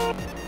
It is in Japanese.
you